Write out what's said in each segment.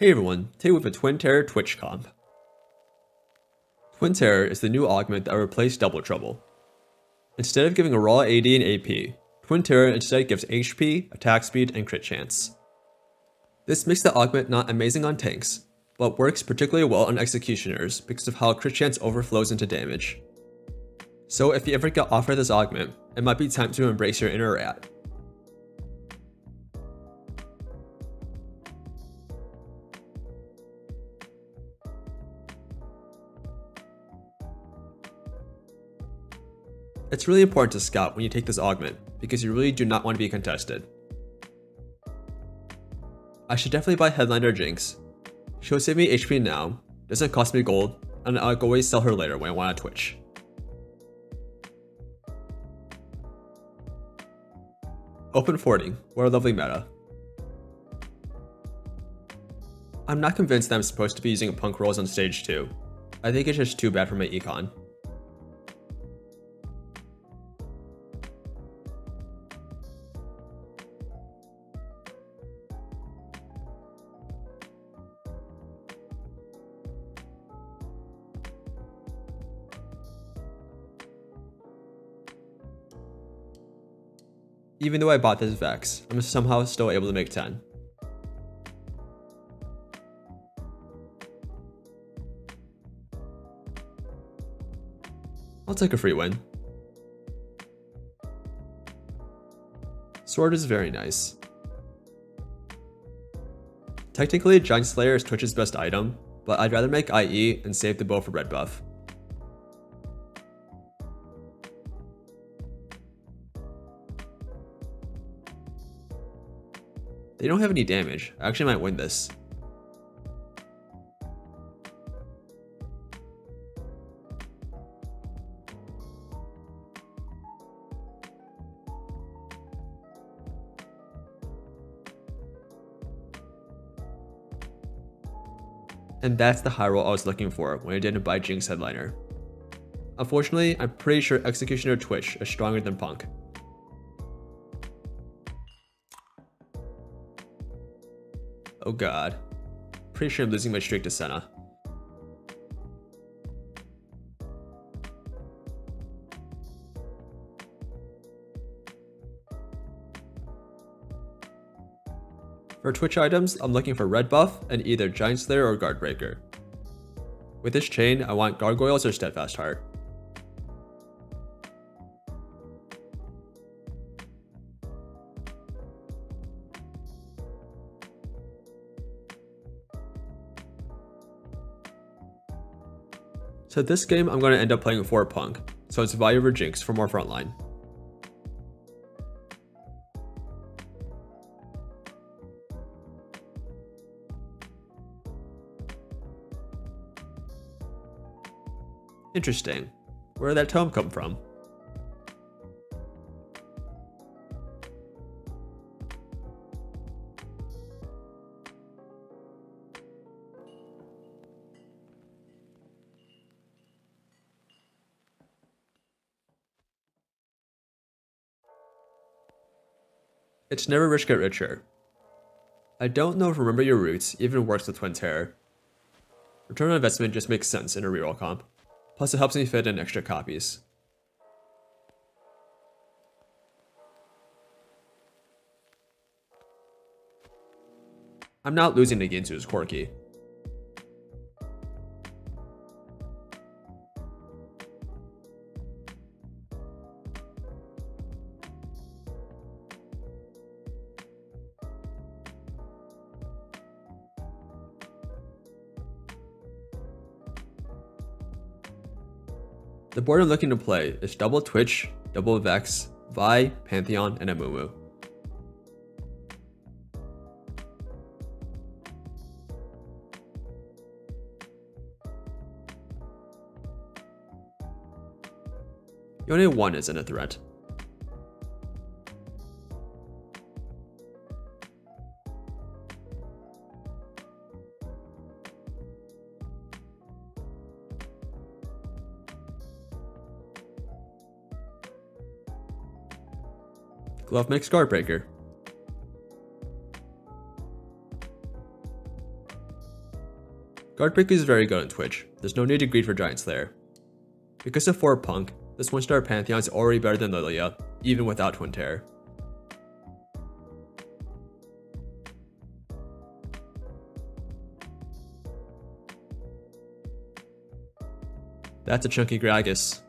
Hey everyone, today with a Twin Terror Twitch comp. Twin Terror is the new augment that replaced Double Trouble. Instead of giving a raw AD and AP, Twin Terror instead gives HP, attack speed, and crit chance. This makes the augment not amazing on tanks, but works particularly well on executioners because of how crit chance overflows into damage. So if you ever get offered this augment, it might be time to embrace your inner rat. It's really important to scout when you take this augment, because you really do not want to be contested. I should definitely buy Headliner Jinx. She'll save me HP now, doesn't cost me gold, and I'll always sell her later when I want to Twitch. Open Forting, what a lovely meta. I'm not convinced that I'm supposed to be using punk rolls on stage 2. I think it's just too bad for my econ. Even though I bought this Vex, I'm somehow still able to make 10. I'll take a free win. Sword is very nice. Technically, Giant Slayer is Twitch's best item, but I'd rather make IE and save the bow for red buff. They don't have any damage. I actually might win this. And that's the high roll I was looking for when I didn't buy Jinx Headliner. Unfortunately, I'm pretty sure Executioner Twitch is stronger than Punk. Oh god. Pretty sure I'm losing my streak to Senna. For Twitch items, I'm looking for red buff and either Giant Slayer or Guard Breaker. With this chain, I want Gargoyles or Steadfast Heart. So this game, I'm going to end up playing for Punk, so it's Vi over Jinx for more frontline. Interesting. Where did that tome come from? Never rich get richer. I don't know if remember your roots even works with Twin Terror. Return on investment just makes sense in a reroll comp. Plus it helps me fit in extra copies. I'm not losing against his Corki. The board I'm looking to play is double Twitch, double Vex, Vi, Pantheon, and Amumu. Yone 1 isn't a threat. Glove makes Guard Breaker. Is very good on Twitch, there's no need to greed for Giant Slayer. Because of 4 Punk, this 1-star Pantheon is already better than Lilia, even without Twin Terror. That's a chunky Gragas.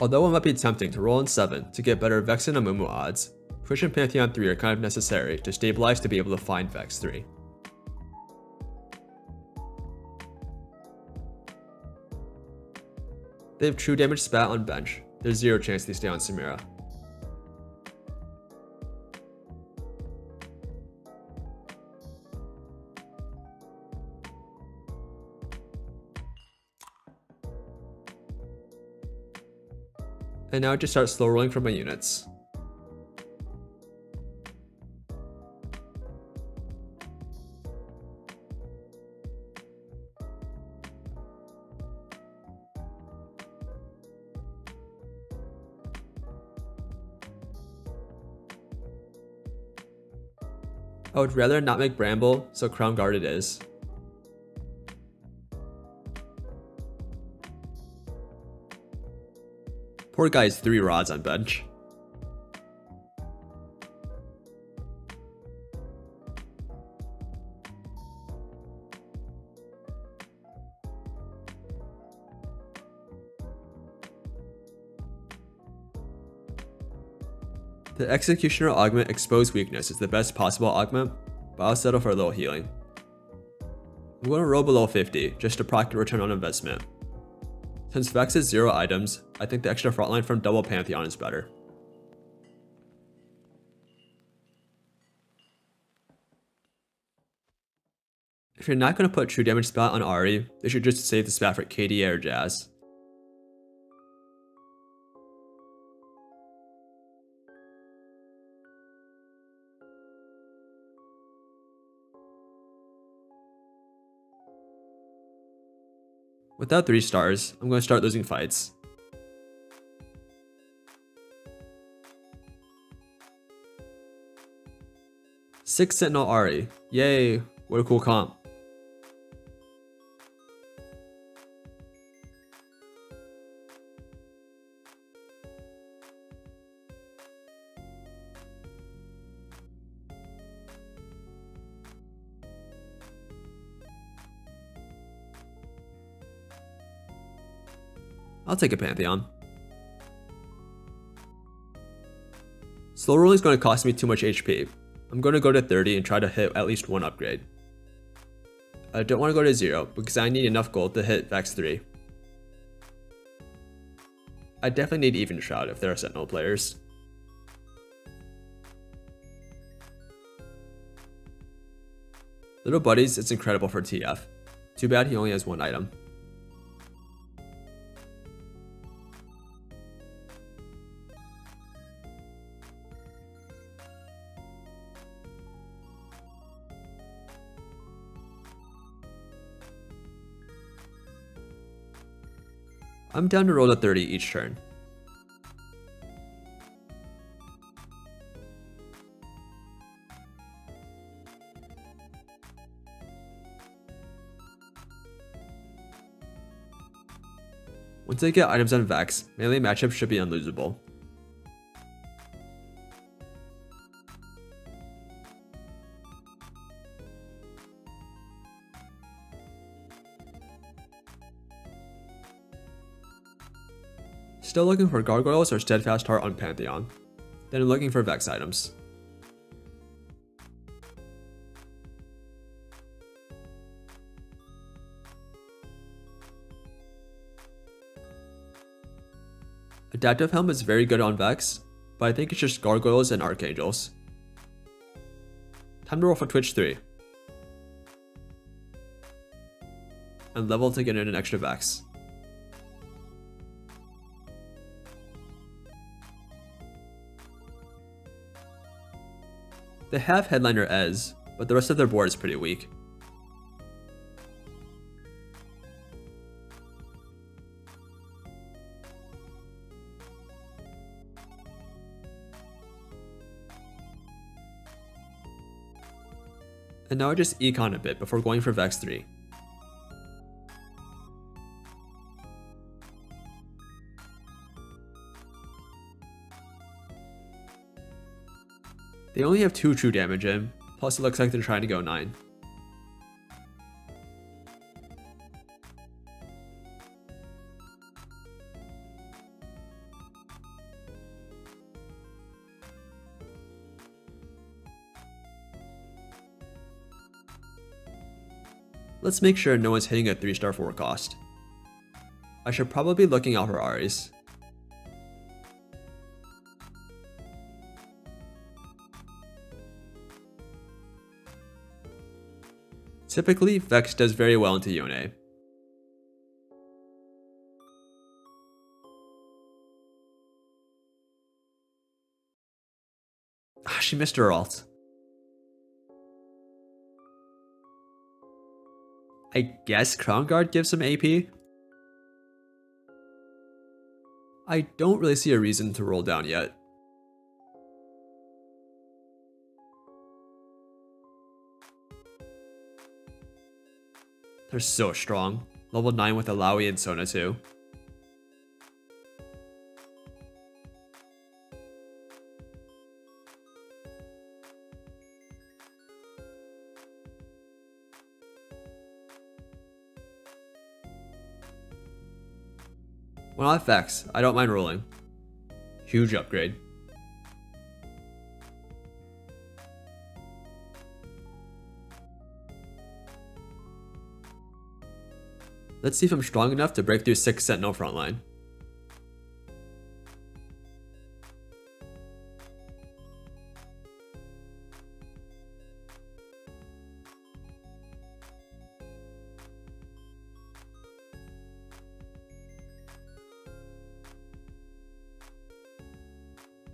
Although it might be tempting to roll in 7 to get better Vex and Amumu odds, and Pantheon 3 are kind of necessary to stabilize to be able to find Vex 3. They have true damage spat on bench. There's zero chance they stay on Samira. And now I just start slow rolling for my units. I would rather not make Bramble, so Crown Guard it is. Poor guy has three rods on bench. The Executioner Augment Exposed Weakness is the best possible augment, but I'll settle for a little healing. I'm going to roll below 50, just to proc return on investment. Since Vex is 0 items, I think the extra frontline from Double Pantheon is better. If you're not going to put true damage spat on Ahri, they should just save the spat for KDA or Jazz. Without 3 stars, I'm going to start losing fights. Six Sentinel Ahri. Yay, what a cool comp. I'll take a Pantheon. Slow rolling is going to cost me too much HP. I'm going to go to 30 and try to hit at least one upgrade. I don't want to go to 0 because I need enough gold to hit Vex 3. I definitely need Evenshroud if there are Sentinel players. Little Buddies, it's incredible for TF. Too bad he only has one item. I'm down to roll a 30 each turn. Once I get items on Vex, melee matchups should be unlosable. Still looking for Gargoyles or Steadfast Heart on Pantheon. Then looking for Vex items. Adaptive Helm is very good on Vex, but I think it's just Gargoyles and Archangels. Time to roll for Twitch 3. And level to get in an extra Vex. They have headliner Ez, but the rest of their board is pretty weak. And now I just econ a bit before going for Vex 3. They only have 2 true damage in, plus it looks like they're trying to go 9. Let's make sure no one's hitting a 3 star 4 cost. I should probably be looking out for Ahris. Typically, Vex does very well into Yone. Ah, she missed her ult. I guess Crown Guard gives some AP? I don't really see a reason to roll down yet. They're so strong. Level 9 with Illaoi and Sona too. Well, FX, I don't mind rolling. Huge upgrade. Let's see if I'm strong enough to break through 6 Sentinel frontline.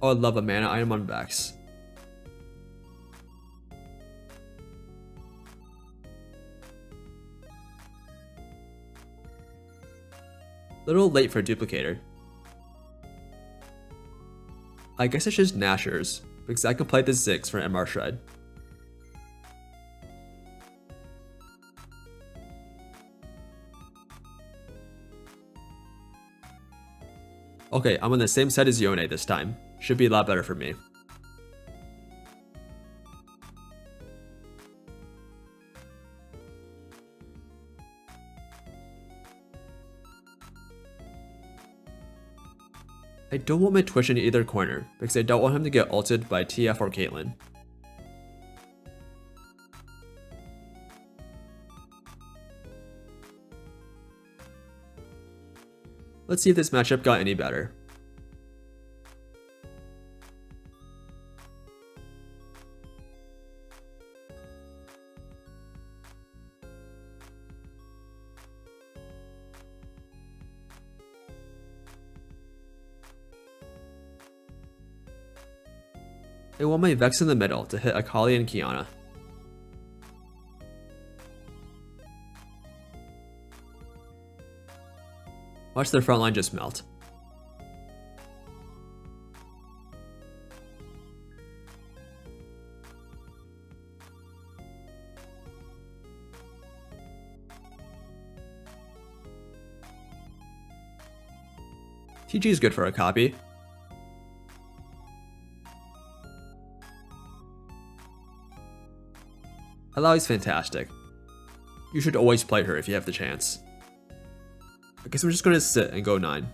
Oh, I love a mana item on Vex. Little late for a duplicator. I guess it's just Nashor's, because I can play the Ziggs for MR Shred. Okay, I'm on the same side as Yone this time. Should be a lot better for me. I don't want my Twitch in either corner, because I don't want him to get ulted by TF or Caitlyn. Let's see if this matchup got any better. I want my Vex in the middle to hit Akali and Qiyana. Watch their front line just melt. TG is good for a copy. Illaoi's fantastic. You should always play her if you have the chance. I guess I'm just gonna sit and go 9.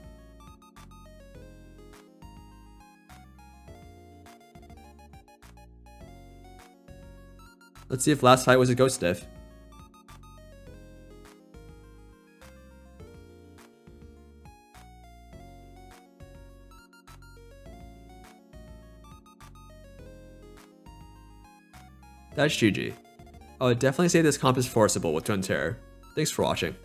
Let's see if last fight was a ghost diff. That's GG. I would definitely say this comp is forcible with Twin Terror. Thanks for watching.